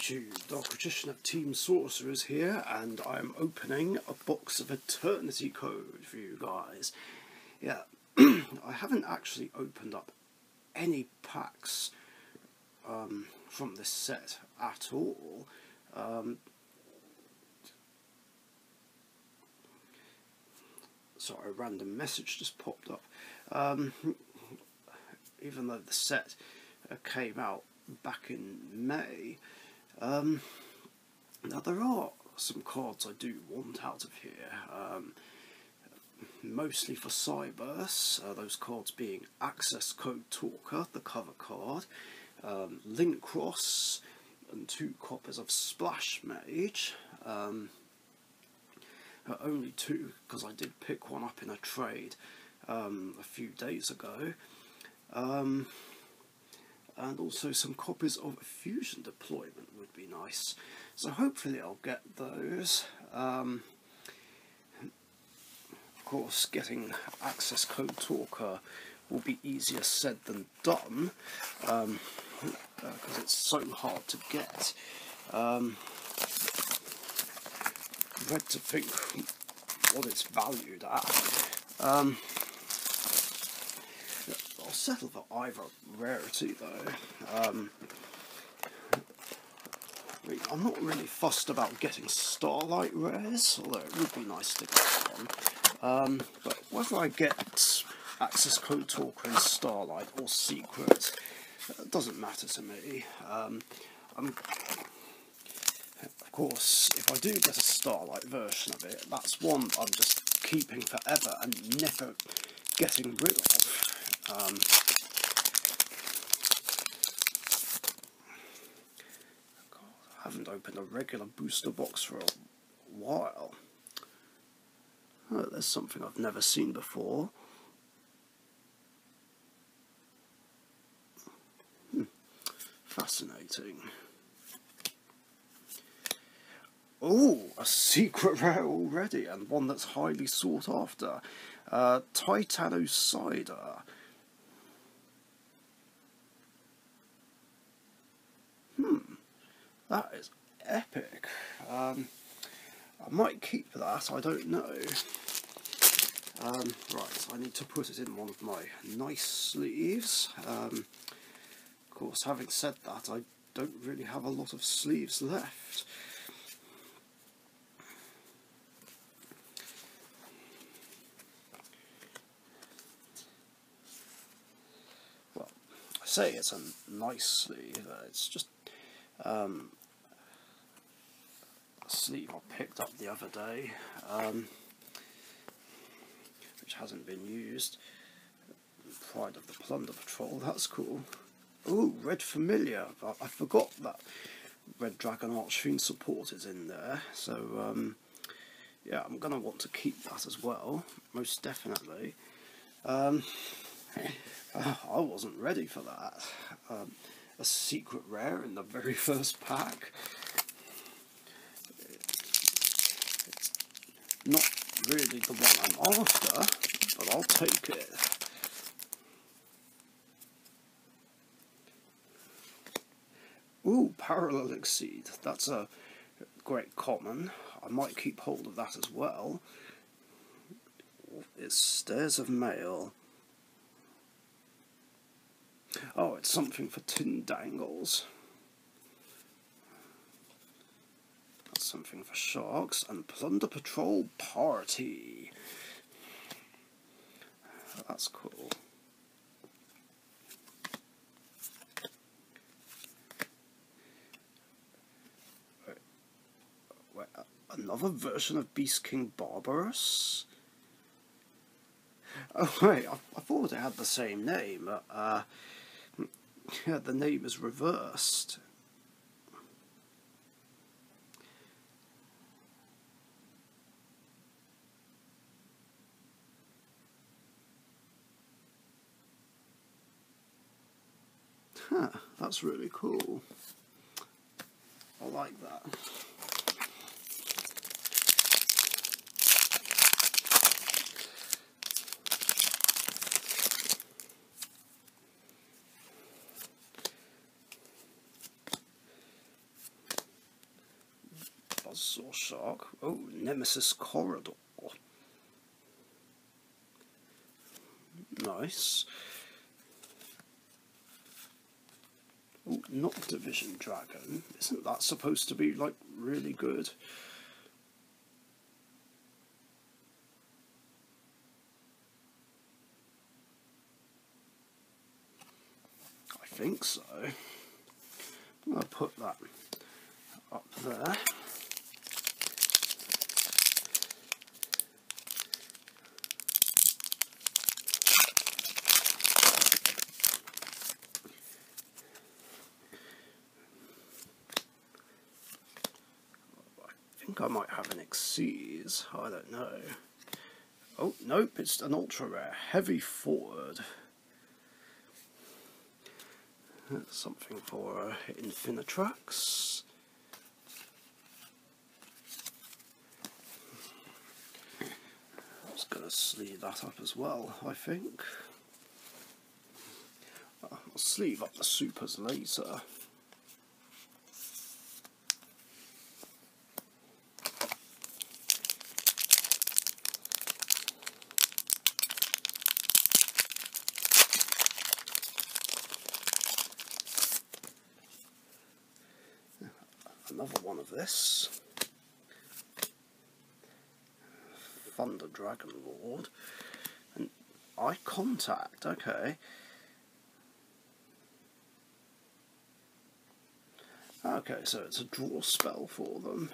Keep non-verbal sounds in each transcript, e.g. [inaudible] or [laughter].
YouTube, Dark Magician of Team Sorcerers here, and I'm opening a box of Eternity Code for you guys. Yeah, [clears throat] I haven't actually opened up any packs um, from this set at all. Um, sorry, a random message just popped up. Um, even though the set uh, came out back in May. Um, now there are some cards I do want out of here, um, mostly for Cyberse, uh, those cards being Access Code Talker, the cover card, um, Link Cross, and two copies of Splash Mage. Um, uh, only two, because I did pick one up in a trade um, a few days ago. Um, and also some copies of Fusion Deployment be nice. So hopefully I'll get those. Um, of course, getting access code talker will be easier said than done because um, uh, it's so hard to get. Um, dread to think what it's valued at. Um, I'll settle for either rarity though. Um, I'm not really fussed about getting Starlight rares, although it would be nice to get one. Um, but whether I get Access Code Talker in Starlight or Secret, it doesn't matter to me. Um, of course, if I do get a Starlight version of it, that's one I'm just keeping forever and never getting rid of. Um, haven't opened a regular booster box for a while. Oh, there's something I've never seen before. Hmm. Fascinating. Oh, a secret [laughs] rare already, and one that's highly sought after. Uh, Cider. That is epic. Um, I might keep that, I don't know. Um, right, I need to put it in one of my nice sleeves. Um, of course, having said that, I don't really have a lot of sleeves left. Well, I say it's a nice sleeve, uh, it's just um, sleeve I picked up the other day, um, which hasn't been used. Pride of the Plunder Patrol, that's cool. Oh, Red Familiar, I, forgot that Red Dragon Archfiend support is in there, so um, yeah, I'm going to want to keep that as well, most definitely. Um, [laughs] I wasn't ready for that. Um, a secret rare in the very [laughs] first pack. Not really the one I'm after, but I'll take it. Ooh, Parallel Exceed. That's a great common. I might keep hold of that as well. It's Stairs of Mail. Oh, it's something for Tindangles. something for sharks and plunder patrol party. That's cool. Wait, another version of Beast King Barbaros? Oh [laughs] wait, I, I thought it had the same name, uh, yeah, [laughs] the name is reversed. Huh, that's really cool. I like that. Dinosaur Shark. Oh, Nemesis Corridor. Nice. Oh, Noctivision Dragon. Isn't that supposed to be, like, really good? I think so. I'll put that up there. I might have an Xyz, I don't know. Oh, nope, it's an ultra rare. Heavy forward. That's something for uh, Infinitracks. I was going to sleeve that up as well, I think. I'll sleeve up the supers later. another one of this. Thunder Dragon Lord. And Eye Contact, okay. Okay, so it's a draw spell for them.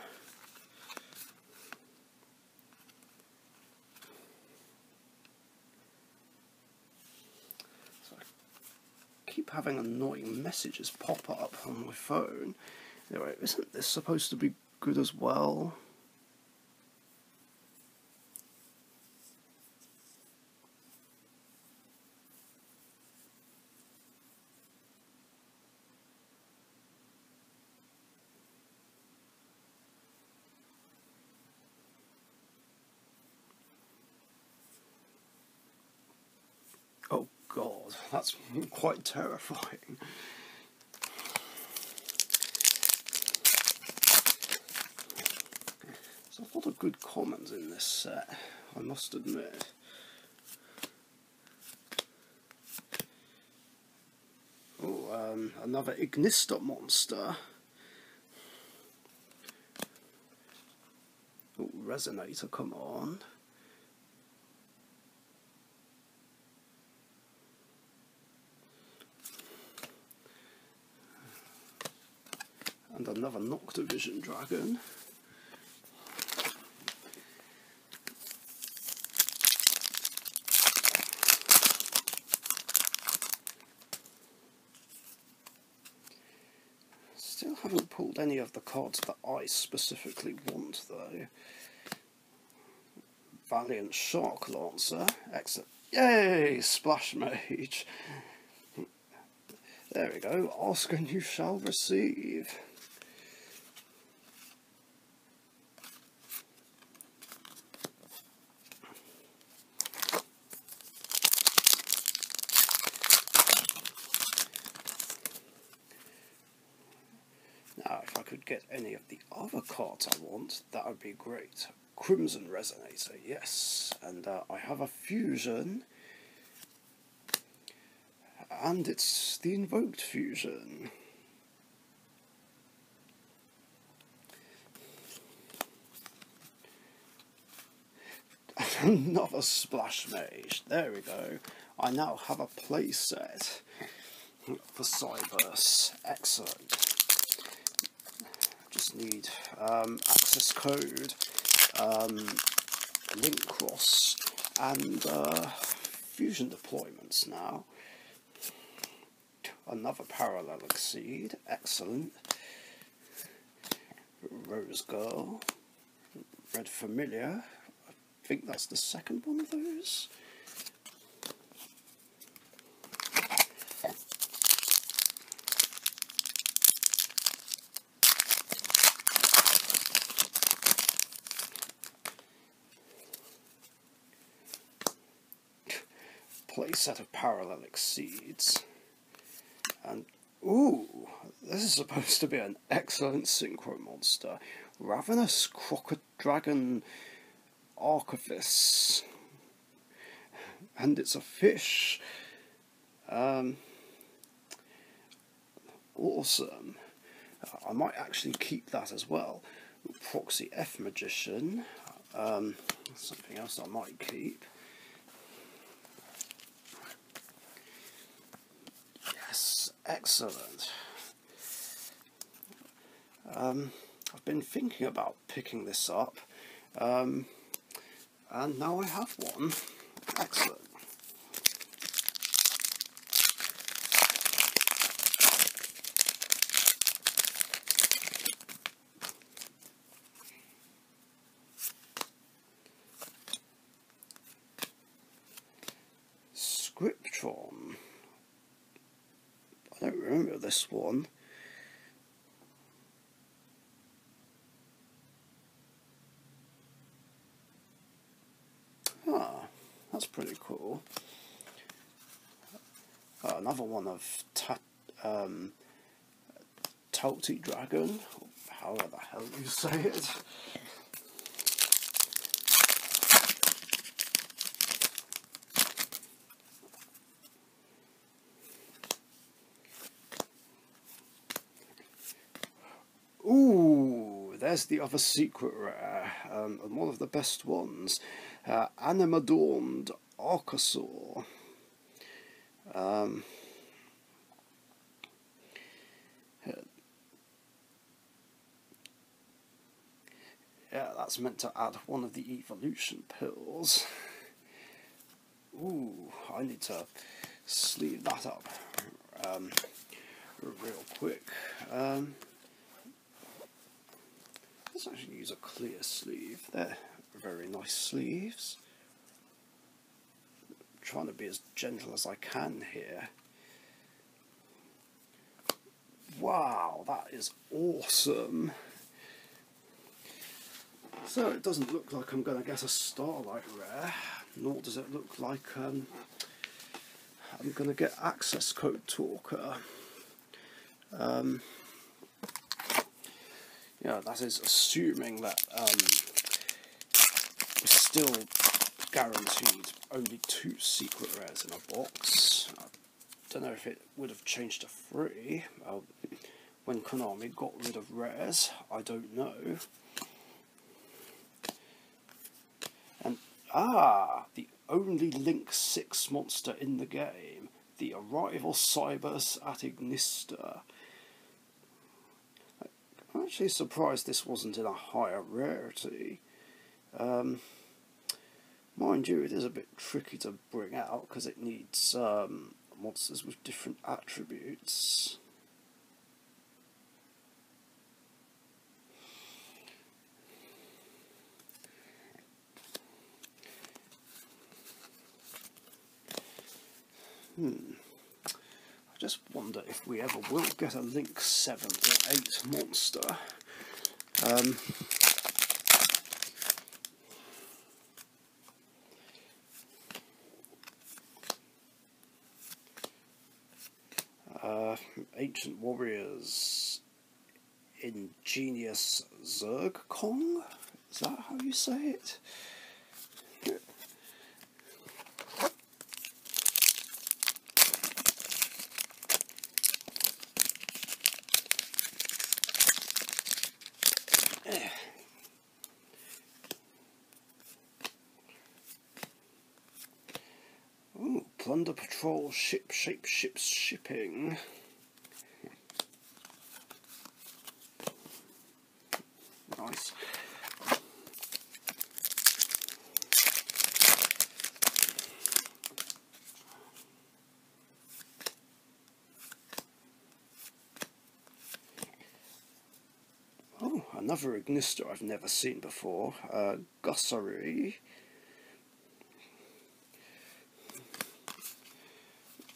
So I keep having annoying messages pop up on my phone. Anyway, isn't this supposed to be good as well? Oh god, that's quite terrifying. There's a lot of good commons in this set, I must admit. Oh, um, another Ignister monster. Oh, Resonator, come on. And another Noctivision Dragon. Still haven't pulled any of the cards that I specifically want though. Valiant Shark Lancer, excellent. Yay! Splash Mage. There we go. Ask and you shall receive. Now, if I could get any of the other cards I want, that would be great. Crimson Resonator, yes. And uh, I have a fusion. And it's the Invoked Fusion. [laughs] Another Splash Mage. There we go. I now have a playset for Cyberse. Excellent need um, access code, um, link cross, and uh, fusion deployments now. Another parallel exceed, excellent. Rose Girl, Red Familiar, I think that's the second one of those. Play set of parallel exceeds. And, ooh, this is supposed to be an excellent synchro monster. Ravenous crocodile Crocodragon Archivist. And it's a fish. Um, awesome. I might actually keep that as well. Proxy F Magician. Um, something else I might keep. Yes, excellent. Um, I've been thinking about picking this up, um, and now I have one. Excellent. Scriptron. I don't remember this one. Ah, that's pretty cool. Uh, another one of ta um, Tulti Dragon, however the hell you say it. Ooh, there's the other secret rare, um, and one of the best ones. Uh, Animadorned Archosaur. Um, yeah, that's meant to add one of the evolution pills. Ooh, I need to sleeve that up um, real quick. Um, let's actually use a clear sleeve. They're very nice sleeves. I'm trying to be as gentle as I can here. Wow, that is awesome. So it doesn't look like I'm going to get a Starlight Rare, nor does it look like um, I'm going to get Access Code Talker. Um, yeah, that is assuming that um, still guaranteed only two secret rares in a box. I don't know if it would have changed to three uh, when Konami got rid of rares. I don't know. And ah, the only Link 6 monster in the game, the Arrival Cyberse at Ignister. Actually surprised this wasn't in a higher rarity. Um, mind you, it is a bit tricky to bring out because it needs um, monsters with different attributes. Hmm. I just wonder if we ever will get a Link 7 or 8 monster. Um, uh, Ancient Warriors Ingenious Zhuge Kong? Is that how you say it? Ooh, Plunder Patrol Ship Shape Ships Shipping. Nice. Oh, another Ignister I've never seen before. Uh, Gussari.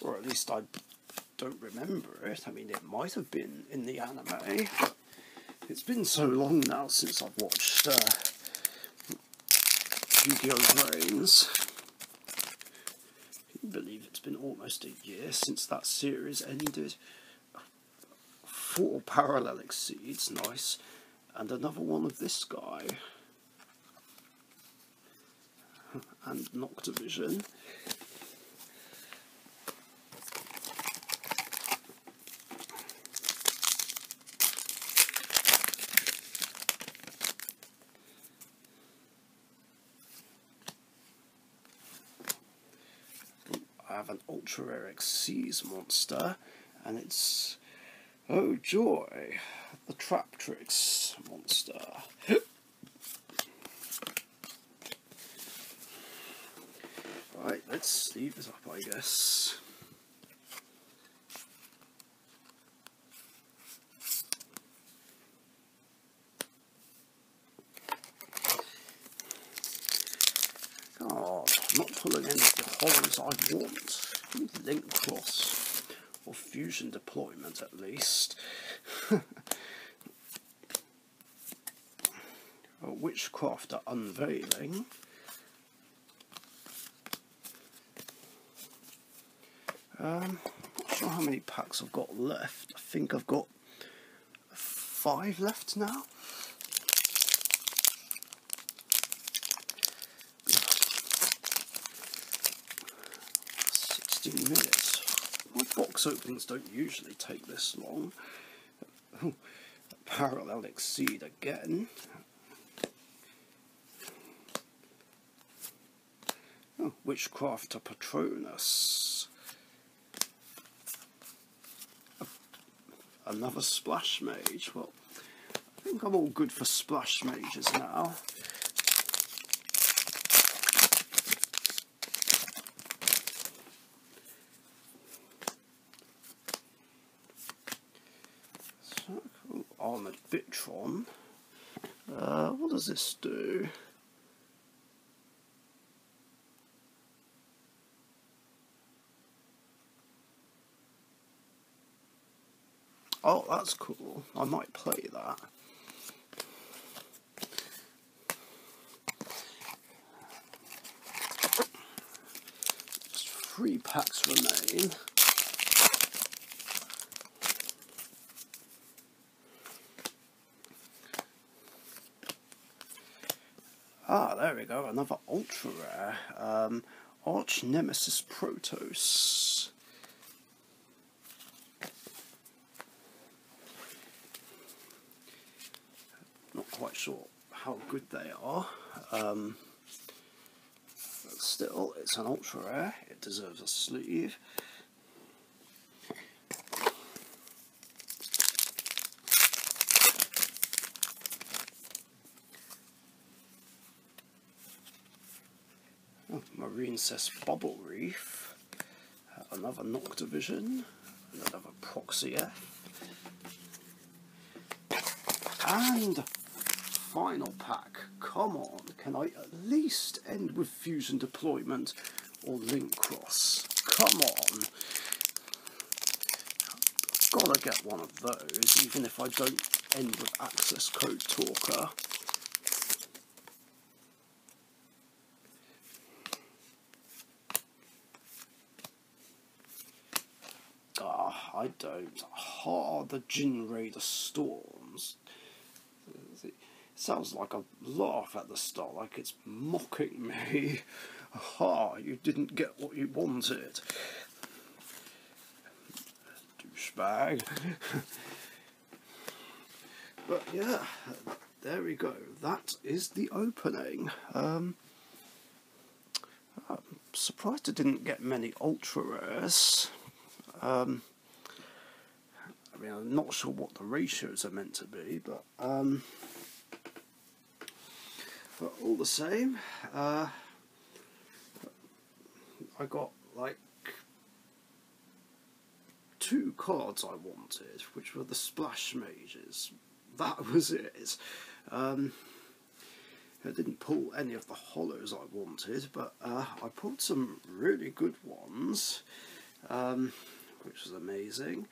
Or at least I don't remember it. I mean, it might have been in the anime. It's been so long now since I've watched uh, Yu-Gi-Oh! VRAINS. Can believe it's been almost a year since that series ended? Four parallel exceeds, nice. And another one of this guy. [laughs] And Noctivision. An ultra rare Xyz monster, and it's oh joy, the Traptrix monster. [gasps] right, let's leave this up, I guess. God, I'm not pulling any I want. Link cross or fusion deployment at least. [laughs] Witchcraft are unveiling. Um, not sure how many packs I've got left. I think I've got five left now. 15 minutes. My box openings don't usually take this long. [laughs] Parallel Exceed again. Oh, Witchcrafter Patronus. Another Splash Mage. Well, I think I'm all good for Splash Mages now. Armored Bitron. Uh, what does this do? Oh, that's cool. I might play that. Three packs remain. Ah, there we go, another ultra rare. Um, Arch Nemesis Protoss. Not quite sure how good they are. Um, but still, it's an ultra rare. It deserves a sleeve. Marincess Bubble Reef, uh, another Noctivision, another Proxy F, and final pack. Come on, can I at least end with Fusion Deployment or Link Cross? Come on. Gotta get one of those, even if I don't end with Access Code Talker. I don't. Ha, the Djinn Raider Storms. It sounds like a laugh at the start, like it's mocking me. Ha, you didn't get what you wanted. Douchebag. but yeah, there we go. That is the opening. Um, I'm surprised I didn't get many ultra rares. Um, I mean, I'm not sure what the ratios are meant to be, but um, but all the same, uh, I got like two cards I wanted, which were the Splash Mages. That [laughs] was it. Um, I didn't pull any of the hollows I wanted, but uh, I pulled some really good ones, um, which was amazing.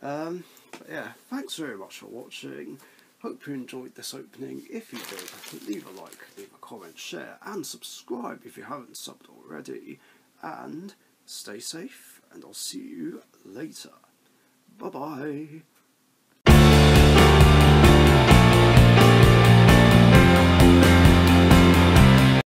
Um, yeah, thanks very much for watching. Hope you enjoyed this opening. If you did, leave a like, leave a comment, share, and subscribe if you haven't subbed already. And stay safe, and I'll see you later. Bye bye.